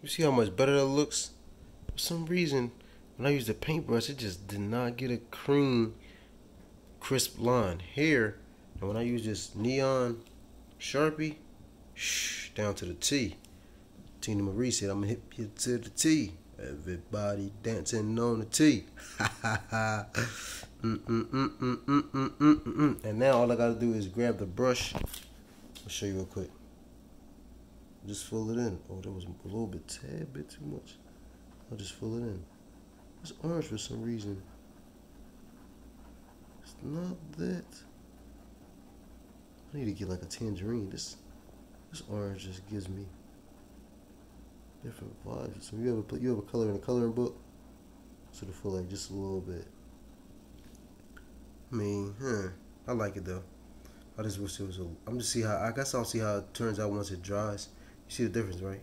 You see how much better that looks? For some reason, when I use the paintbrush, it just did not get a clean, crisp line. Here, and when I use this neon Sharpie, shh, down to the T. Teena Marie said, I'm gonna hit you to the T. Everybody dancing on the T. Ha ha ha. And now all I gotta do is grab the brush. I'll show you real quick. Just fill it in. Oh, that was a little bit, tad bit too much. I'll just fill it in. It's orange for some reason. It's not that. I need to get like a tangerine. This this orange just gives me different vibes. So you ever put you have a color in a coloring book? So to feel like just a little bit. I mean, huh. I like it though. I just wish it was a. I'm just see how. I guess I'll see how it turns out once it dries. You see the difference, right?